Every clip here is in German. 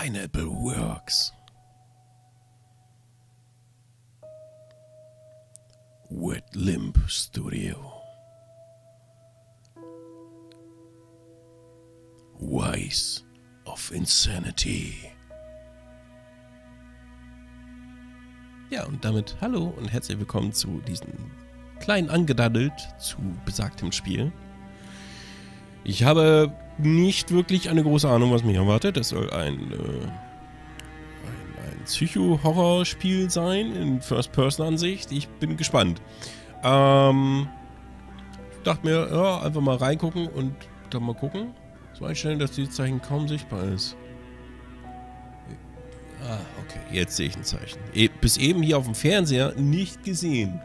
Pineapple Works. Wet Limp Studio. Wise of Insanity. Ja, und damit hallo und herzlich willkommen zu diesem kleinen Angedaddelt zu besagtem Spiel. Ich habe nicht wirklich eine große Ahnung, was mich erwartet. Es soll ein, äh, ein, ein Psycho-Horror-Spiel sein in First-Person-Ansicht. Ich bin gespannt. Ähm, ich dachte mir, ja, einfach mal reingucken und dann mal gucken. So einstellen, dass dieses Zeichen kaum sichtbar ist. Ah, okay, jetzt sehe ich ein Zeichen. E bis eben hier auf dem Fernseher nicht gesehen.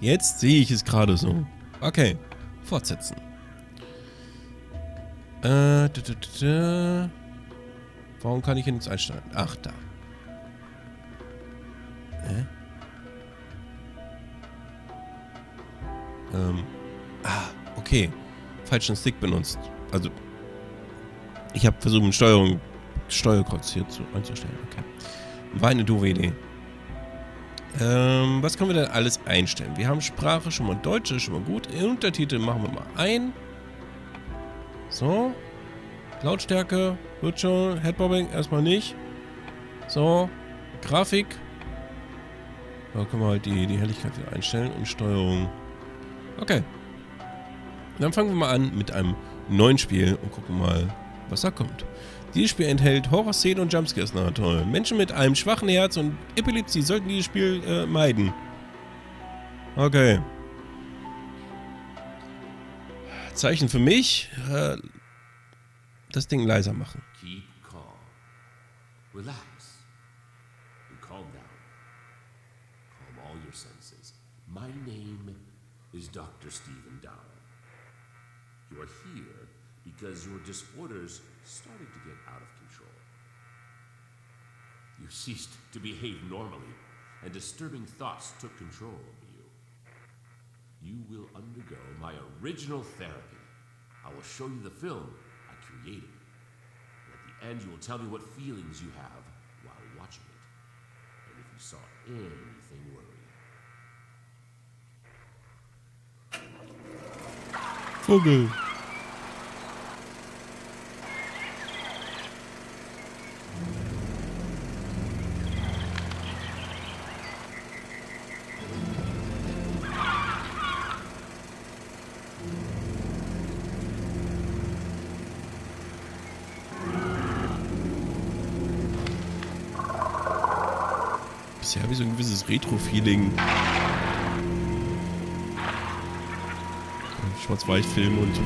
Jetzt sehe ich es gerade so. Okay, fortsetzen. Äh, da, da, da, Warum kann ich hier nichts einstellen? Ach, da. Hä? Ähm. Ah, okay. Falschen Stick benutzt. Also, ich habe versucht, mit Steuerung, Steuerkreuz hier zu, einzustellen. Okay. War eine doofe Idee. Ähm, was können wir denn alles einstellen? Wir haben Sprache schon mal Deutsch, ist schon mal gut. Untertitel machen wir mal ein. So. Lautstärke wird schon. Headbobbing erstmal nicht. So. Grafik. Da können wir halt die, die Helligkeit wieder einstellen und Steuerung. Okay. Dann fangen wir mal an mit einem neuen Spiel und gucken mal, was da kommt. Dieses Spiel enthält Horrorszenen und Jumpscares. Na toll. Menschen mit einem schwachen Herz und Epilepsie sollten dieses Spiel äh, meiden. Okay. Zeichen für mich. Äh, das Ding leiser machen. Keep calm. Relax. And calm down. Calm all your senses. My name is Dr. Stephen Down. You are here because your disorders started to get out of control. You ceased to behave normally, and disturbing thoughts took control you. Will undergo my original therapy. I will show you the film I created. And at the end, you will tell me what feelings you have while watching it. And if you saw anything worrying. Vogel. Habe ich so ein gewisses Retro-Feeling. Schwarz-Weiß-Film und.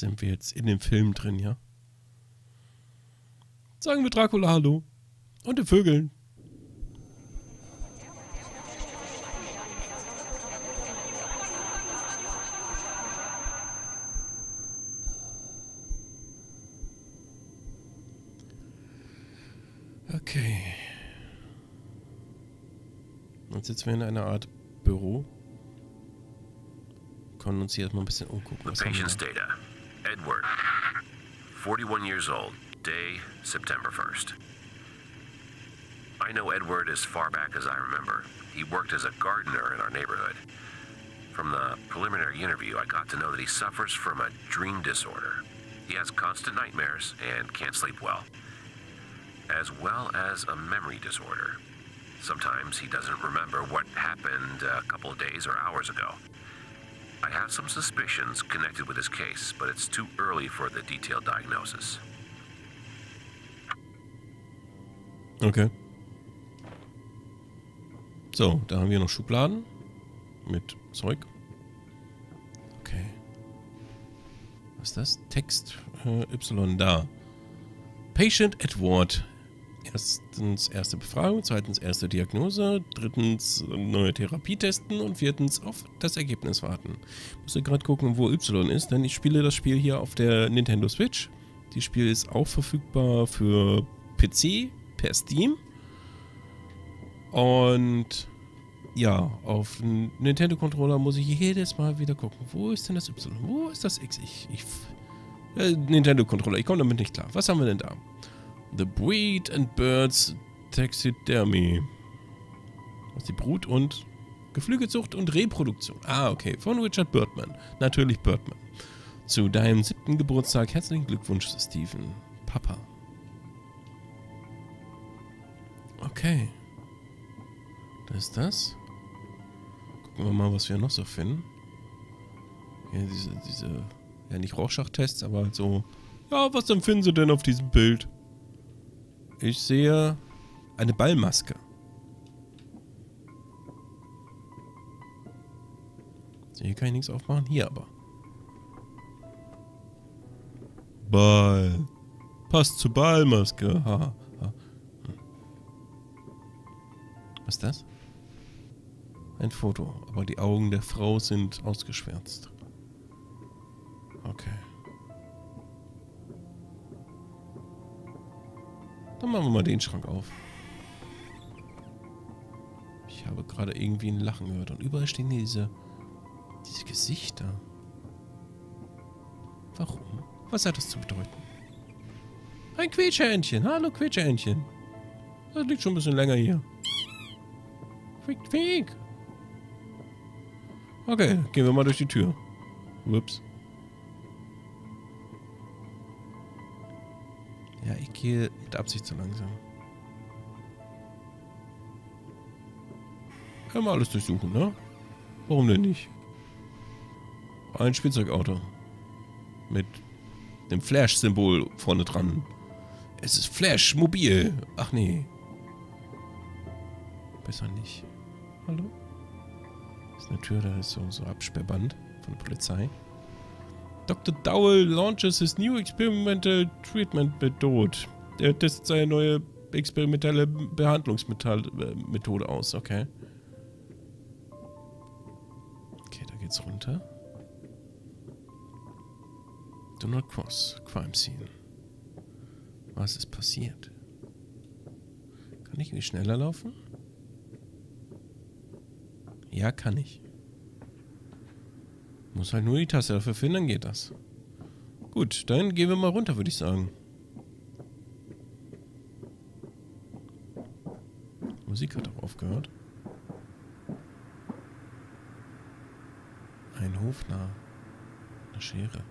Sind wir jetzt in dem Film drin, ja? Sagen wir Dracula Hallo. Und den Vögeln. Okay. Jetzt sitzen wir in einer Art Büro. Können uns hier erstmal ein bisschen umgucken. Was haben wir? Edward, 41 years old, day September 1st. I know Edward as far back as I remember. He worked as a gardener in our neighborhood. From the preliminary interview, I got to know that he suffers from a dream disorder. He has constant nightmares and can't sleep well, as well as a memory disorder. Sometimes he doesn't remember what happened a couple of days or hours ago. I have some suspicions connected with his case, but it's too early for the detailed diagnosis. Okay. So, da haben wir noch Schubladen mit Zeug. Okay. Was ist das? Text äh, Y da. Patient Edward. Erstens erste Befragung, zweitens erste Diagnose, drittens neue Therapie testen und viertens auf das Ergebnis warten. Ich muss gerade gucken, wo Y ist, denn ich spiele das Spiel hier auf der Nintendo Switch. Das Spiel ist auch verfügbar für PC per Steam. Und ja, auf Nintendo Controller muss ich jedes Mal wieder gucken. Wo ist denn das Y? Wo ist das X? Ich, ich äh, Nintendo Controller, ich komme damit nicht klar. Was haben wir denn da? The Breed and Birds Taxidermy. Was die Brut- und Geflügelzucht und Reproduktion. Ah, okay. Von Richard Birdman. Natürlich Birdman. Zu deinem siebten Geburtstag herzlichen Glückwunsch, Steven. Papa. Okay. Das ist das. Gucken wir mal, was wir noch so finden. Hier diese, diese, ja nicht Rorschach-Tests, aber so, ja, was empfinden Sie denn auf diesem Bild? Ich sehe eine Ballmaske. Hier kann ich nichts aufmachen, hier aber. Ball. Passt zur Ballmaske. Ha, ha. Hm. Was ist das? Ein Foto, aber die Augen der Frau sind ausgeschwärzt. Okay. Dann machen wir mal den Schrank auf. Ich habe gerade irgendwie ein Lachen gehört und überall stehen diese, diese Gesichter. Warum? Was hat das zu bedeuten? Ein Quietschhähnchen. Hallo Quietschhähnchen. Das liegt schon ein bisschen länger hier. Quick, quick. Okay, gehen wir mal durch die Tür. Ups. Ich gehe mit Absicht zu langsam. Können wir alles durchsuchen, ne? Warum denn nicht? Ein Spielzeugauto. Mit dem Flash-Symbol vorne dran. Es ist Flash mobil. Ach nee. Besser nicht. Hallo? Das ist eine Tür, da ist so, so Absperrband von der Polizei. Dr. Dowell launches his new experimental treatment method. Er testet seine neue experimentelle Behandlungsmethode aus, okay. Okay, da geht's runter. Do not cross. Crime scene. Was ist passiert? Kann ich irgendwie schneller laufen? Ja, kann ich. Muss halt nur die Tasse dafür finden, dann geht das. Gut, dann gehen wir mal runter, würde ich sagen. Musik hat auch aufgehört. Ein Hofnarr. Eine Schere.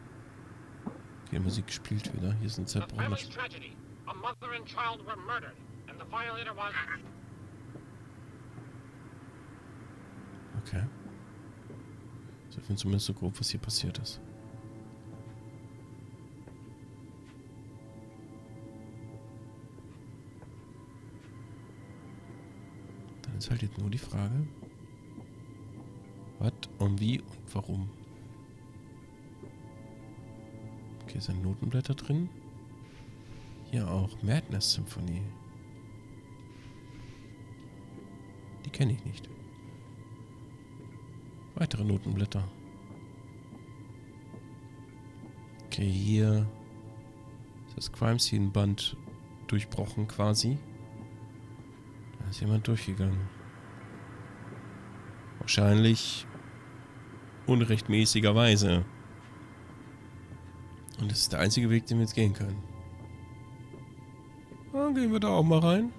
Okay, Musik spielt wieder. Hier ist ein zerbrochener tragedy. A mother and child were murdered, and the violator was. Okay. Ich finde zumindest so grob, was hier passiert ist. Dann ist halt jetzt nur die Frage, was und wie und warum. Okay, sind Notenblätter drin. Hier auch Madness Symphonie. Die kenne ich nicht. Weitere Notenblätter. Okay, hier ist das Crime Scene Band durchbrochen quasi. Da ist jemand durchgegangen. Wahrscheinlich unrechtmäßigerweise. Und das ist der einzige Weg, den wir jetzt gehen können. Dann gehen wir da auch mal rein.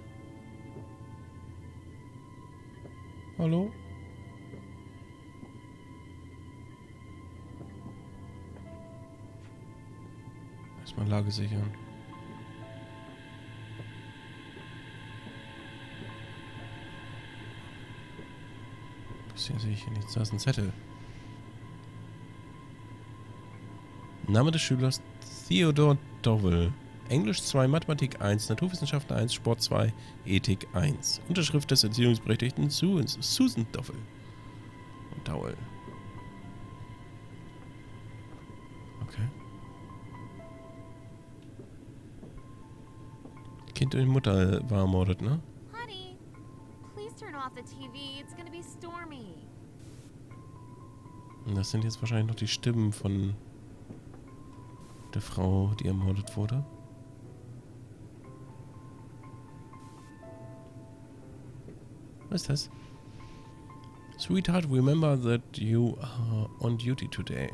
Hallo? Erstmal Lage sichern. Bisher sehe ich hier nichts. Da ist ein Zettel. Name des Schülers Theodore Dowell. Englisch 2, Mathematik 1, Naturwissenschaften 1, Sport 2, Ethik 1. Unterschrift des Erziehungsberechtigten Su- Susan Dowell. Und Dowell. Okay. Kind und die Mutter war ermordet, ne? Honey, please turn off the TV. It's gonna be stormy. Und das sind jetzt wahrscheinlich noch die Stimmen von der Frau, die ermordet wurde. Was ist das? Sweetheart, remember that you are on duty today.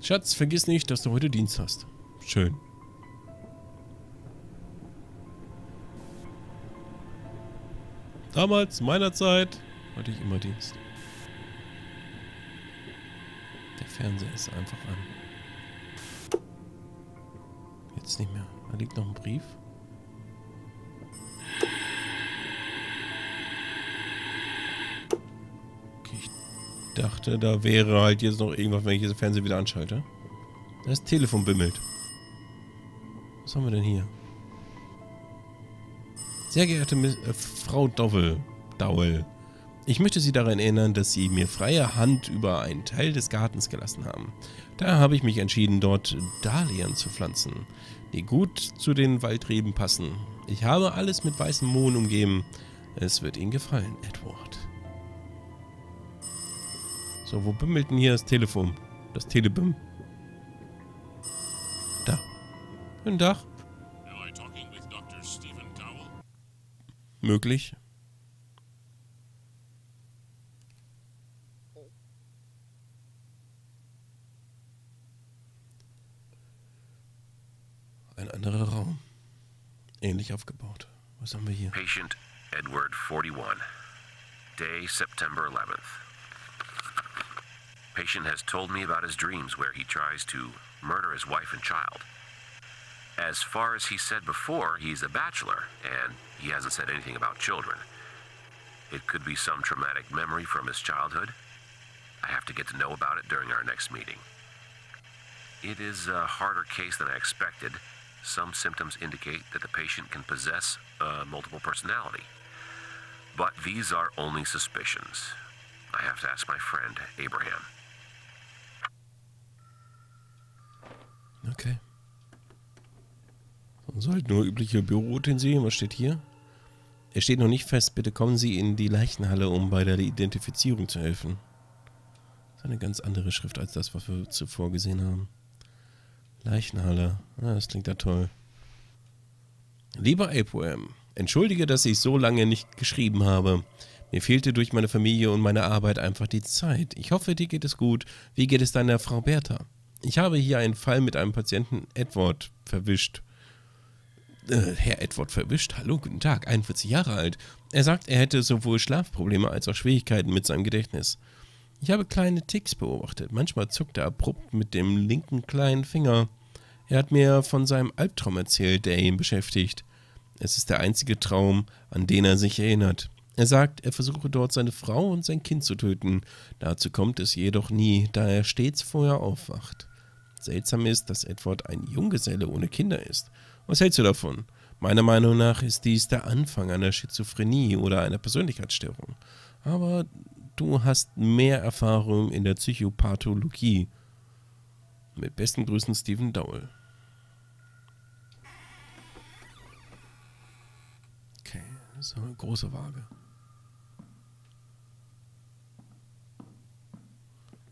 Schatz, vergiss nicht, dass du heute Dienst hast. Schön. Damals, meiner Zeit, hatte ich immer Dienst. Der Fernseher ist einfach an. Jetzt nicht mehr. Da liegt noch ein Brief. Okay, ich dachte, da wäre halt jetzt noch irgendwas, wenn ich diesen Fernseher wieder anschalte. Das Telefon bimmelt. Was haben wir denn hier? Sehr geehrte Miss, äh, Frau Dowell, Dowell, ich möchte Sie daran erinnern, dass Sie mir freie Hand über einen Teil des Gartens gelassen haben. Da habe ich mich entschieden, dort Dahlien zu pflanzen, die gut zu den Waldreben passen. Ich habe alles mit weißem Mohn umgeben. Es wird Ihnen gefallen, Edward. So, wo bimmelt denn hier das Telefon? Das Telebim. Da. Guten Tag. Möglich. Ein anderer Raum. Ähnlich aufgebaut. Was haben wir hier? Patient Edward 41. Day September 11th. Patient has told me about his dreams where he tries to murder his wife and child. As far as he said before, he's a bachelor, and he hasn't said anything about children. It could be some traumatic memory from his childhood. I have to get to know about it during our next meeting. It is a harder case than I expected. Some symptoms indicate that the patient can possess a multiple personality. But these are only suspicions. I have to ask my friend, Abraham. Okay. So halt nur übliche Büroutensilien. Was steht hier? Es steht noch nicht fest. Bitte kommen Sie in die Leichenhalle, um bei der Identifizierung zu helfen. Das ist eine ganz andere Schrift als das, was wir zuvor gesehen haben. Leichenhalle. Ah, das klingt ja toll. Lieber Abraham, entschuldige, dass ich so lange nicht geschrieben habe. Mir fehlte durch meine Familie und meine Arbeit einfach die Zeit. Ich hoffe, dir geht es gut. Wie geht es deiner Frau Bertha? Ich habe hier einen Fall mit einem Patienten Edward verwischt. Äh, Herr Edward verwischt? Hallo, guten Tag, 41 Jahre alt. Er sagt, er hätte sowohl Schlafprobleme als auch Schwierigkeiten mit seinem Gedächtnis. Ich habe kleine Ticks beobachtet. Manchmal zuckt er abrupt mit dem linken kleinen Finger. Er hat mir von seinem Albtraum erzählt, der ihn beschäftigt. Es ist der einzige Traum, an den er sich erinnert. Er sagt, er versuche dort seine Frau und sein Kind zu töten. Dazu kommt es jedoch nie, da er stets vorher aufwacht. Seltsam ist, dass Edward ein Junggeselle ohne Kinder ist. Was hältst du davon? Meiner Meinung nach ist dies der Anfang einer Schizophrenie oder einer Persönlichkeitsstörung. Aber du hast mehr Erfahrung in der Psychopathologie. Mit besten Grüßen, Stephen Dowell. Okay, das ist eine große Waage.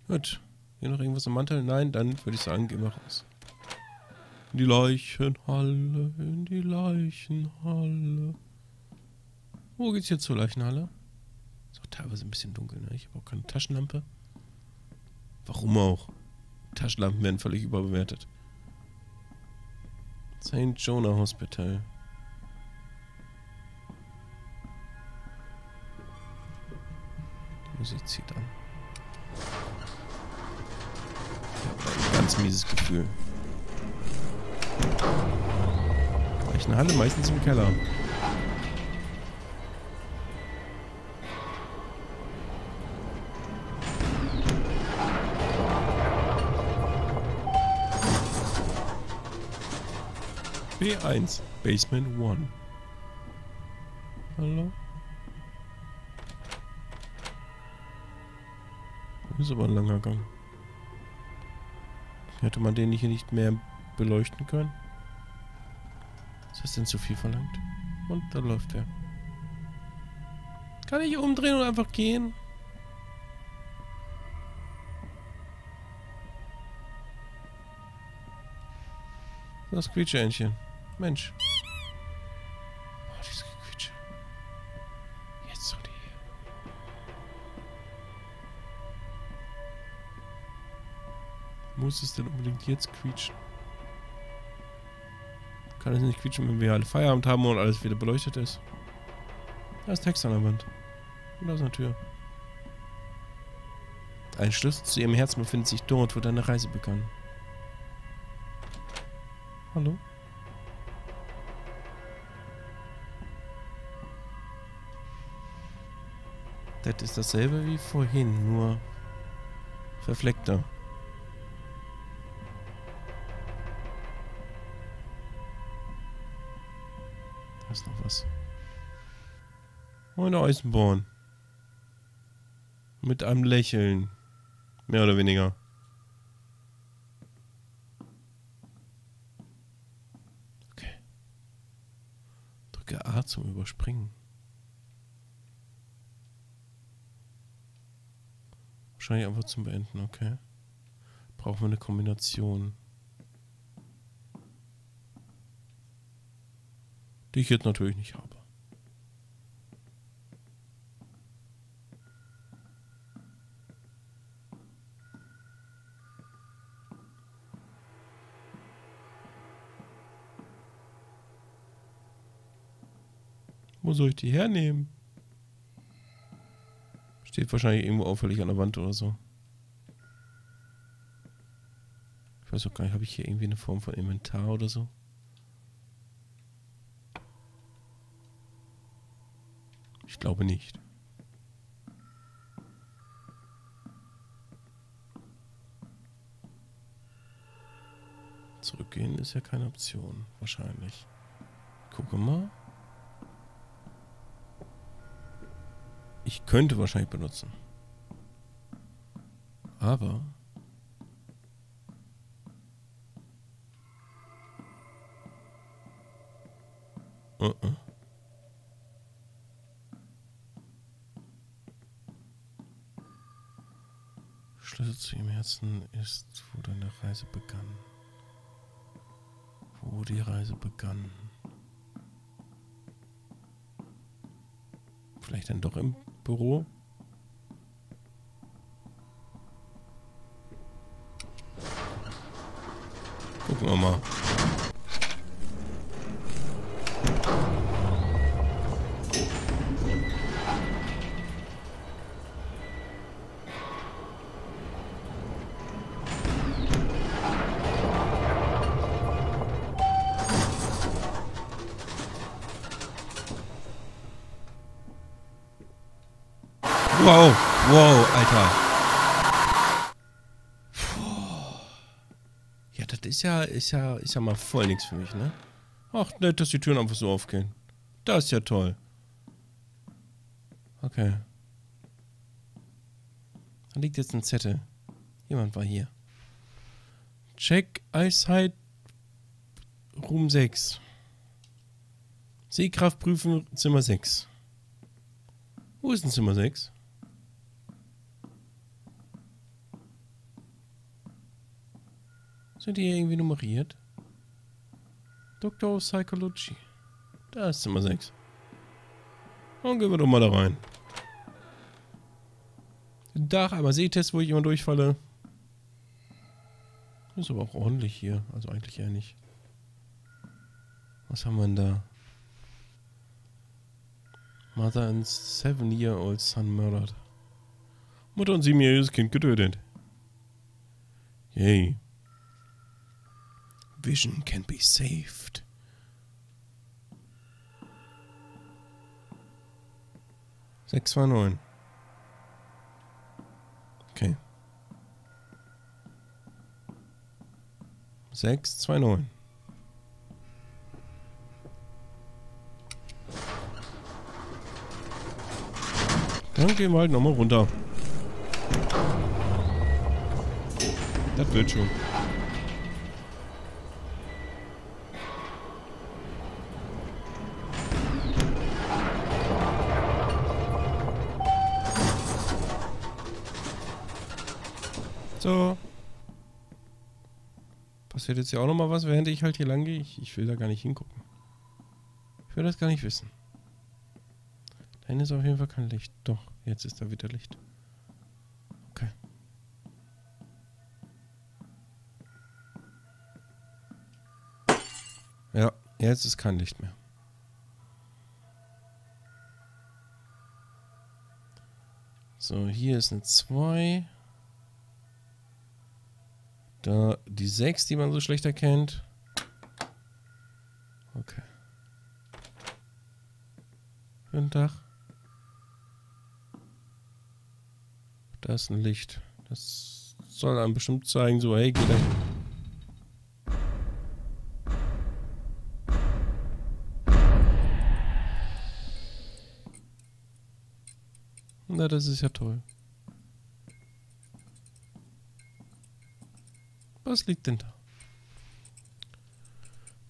Gut. Hier noch irgendwas im Mantel? Nein, dann würde ich sagen, gehen wir raus. In die Leichenhalle, in die Leichenhalle. Wo geht's jetzt zur Leichenhalle? Ist auch teilweise ein bisschen dunkel, ne? Ich habe auch keine Taschenlampe. Warum auch? Taschenlampen werden völlig überbewertet. St. Jonah Hospital. Die Musik zieht an. Ich habe ein ganz mieses Gefühl. Leichenhalle meistens im Keller. B1, Basement 1. Hallo? Das ist aber ein langer Gang. Hätte man den hier nicht mehr beleuchten können? Ist das denn zu viel verlangt? Und da läuft er. Kann ich umdrehen und einfach gehen? Das Quietscheentchen. Mensch. Oh, dieses Gequietsche. Jetzt so die. Muss es denn unbedingt jetzt quietschen? Kann es nicht quietschen, wenn wir alle Feierabend haben und alles wieder beleuchtet ist? Da ist Text an der Wand. Und da ist eine Tür. Ein Schlüssel zu ihrem Herzen befindet sich dort, wo deine Reise begann. Hallo? Das ist dasselbe wie vorhin, nur verfleckter. Moin Eisenborn. Mit einem Lächeln. Mehr oder weniger. Okay. Drücke A zum Überspringen. Wahrscheinlich einfach zum Beenden, okay. Brauchen wir eine Kombination. Die ich jetzt natürlich nicht habe. Wo soll ich die hernehmen? Steht wahrscheinlich irgendwo auffällig an der Wand oder so. Ich weiß auch gar nicht, habe ich hier irgendwie eine Form von Inventar oder so? Ich glaube nicht. Zurückgehen ist ja keine Option, wahrscheinlich. Gucke mal. Ich könnte wahrscheinlich benutzen. Aber. Uh -uh. Schlüssel zu ihrem Herzen ist, wo deine Reise begann. Wo die Reise begann. Vielleicht dann doch im Büro. Gucken wir mal. Alter. Puh. Ja, das ist ja, ist ja, ist ja mal voll nichts für mich, ne? Ach, nett, dass die Türen einfach so aufgehen. Das ist ja toll. Okay. Da liegt jetzt ein Zettel. Jemand war hier. Check Eyesight Room 6. Sehkraft prüfen Zimmer 6. Wo ist denn Zimmer 6? Sind die irgendwie nummeriert? Of Psychology. Da ist Zimmer 6. Dann gehen wir doch mal da rein. Tag, einmal Sehtest, wo ich immer durchfalle. Ist aber auch ordentlich hier. Also eigentlich eher nicht. Was haben wir denn da? Mother and seven-year-old son murdered. Mutter und siebenjähriges Kind getötet. Yay. Vision can be saved. Sechs zwei neun. Okay. Sechs zwei neun. Dann gehen wir halt nochmal runter. Das wird schon. Passiert jetzt ja auch nochmal was, während ich halt hier lang gehe? Ich, ich will da gar nicht hingucken. Ich will das gar nicht wissen. Da hinten ist auf jeden Fall kein Licht. Doch, jetzt ist da wieder Licht. Okay. Ja, jetzt ist kein Licht mehr. So, hier ist eine 2. Da die 6, die man so schlecht erkennt. Okay. Guten Tag. Da ist ein Licht. Das soll einem bestimmt zeigen, so, hey, geh da hin. Na, das ist ja toll. Was liegt denn da?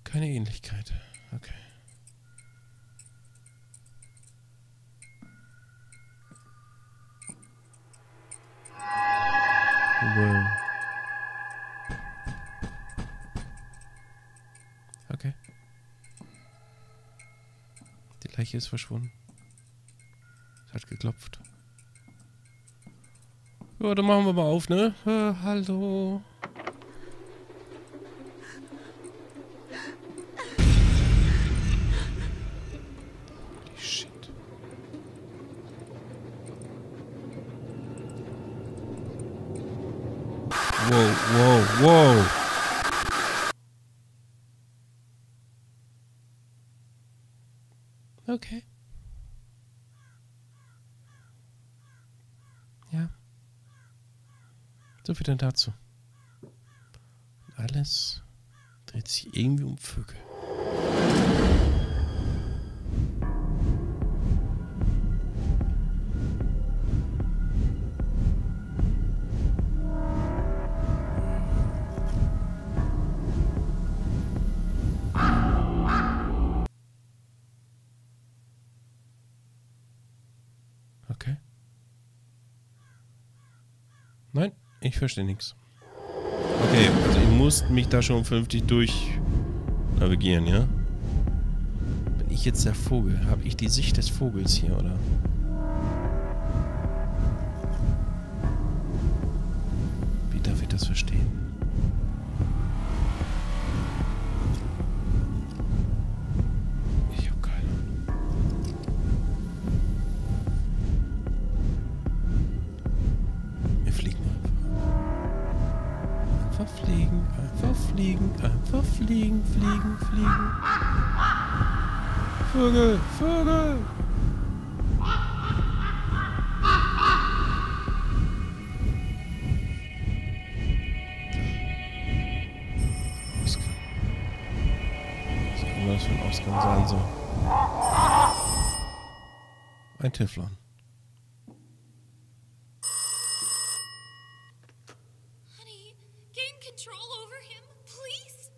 Keine Ähnlichkeit. Okay. Wow. Okay. Die Leiche ist verschwunden. Es hat geklopft. Ja, dann machen wir mal auf, ne? Äh, hallo. Wow, wow, wow. Okay. Ja. So viel dann dazu. Alles dreht sich irgendwie um Vögel. Nein, ich verstehe nichts. Okay, also ich muss mich da schon vernünftig durch navigieren, ja? Bin ich jetzt der Vogel? Habe ich die Sicht des Vogels hier, oder? Wie darf ich das verstehen? Vögel, Vögel! Was immer das für ein Ausgang sein soll. Ein Teflon. Honey, gain control over him, please.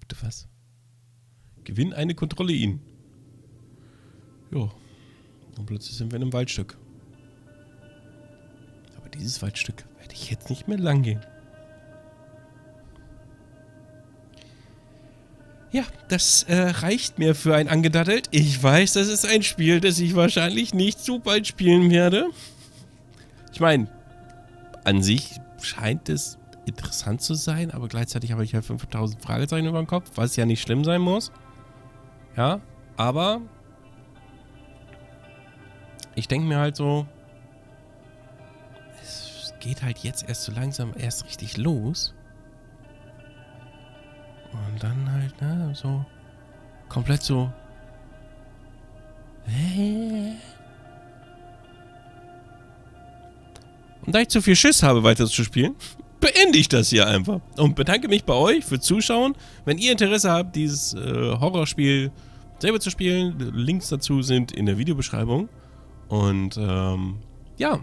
Bitte was? Gewinn eine Kontrolle ihn. Jo. Und plötzlich sind wir in einem Waldstück. Aber dieses Waldstück werde ich jetzt nicht mehr lang gehen. Ja, das äh, reicht mir für ein Angedattelt. Ich weiß, das ist ein Spiel, das ich wahrscheinlich nicht so bald spielen werde. Ich meine, an sich scheint es interessant zu sein, aber gleichzeitig habe ich ja 5000 Fragezeichen über dem Kopf, was ja nicht schlimm sein muss. Ja, aber ich denke mir halt so, es geht halt jetzt erst so langsam erst richtig los. Und dann halt, ne, so komplett so. Und da ich zu viel Schiss habe, weiter zu spielen, beende ich das hier einfach. Und bedanke mich bei euch für Zuschauen. Wenn ihr Interesse habt, dieses äh, Horrorspiel selber zu spielen, Links dazu sind in der Videobeschreibung. Und ähm, ja,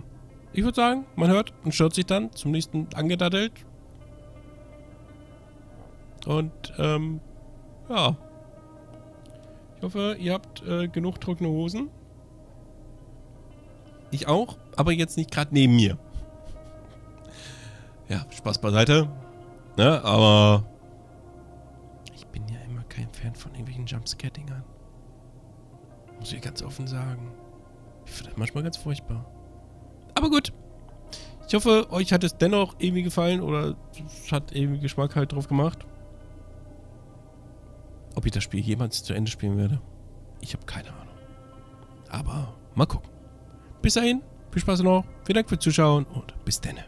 ich würde sagen, man hört und stört sich dann zum nächsten Angedattelt. Und ähm, ja. Ich hoffe, ihr habt äh, genug trockene Hosen. Ich auch, aber jetzt nicht gerade neben mir. Ja, Spaß beiseite. Ne, aber ich bin ja immer kein Fan von irgendwelchen Jumpscare-Dingern. Muss ich ganz offen sagen. Ich finde das manchmal ganz furchtbar. Aber gut. Ich hoffe, euch hat es dennoch irgendwie gefallen oder es hat irgendwie Geschmack halt drauf gemacht. Ob ich das Spiel jemals zu Ende spielen werde, ich habe keine Ahnung. Aber mal gucken. Bis dahin, viel Spaß noch, vielen Dank fürs Zuschauen und bis denne.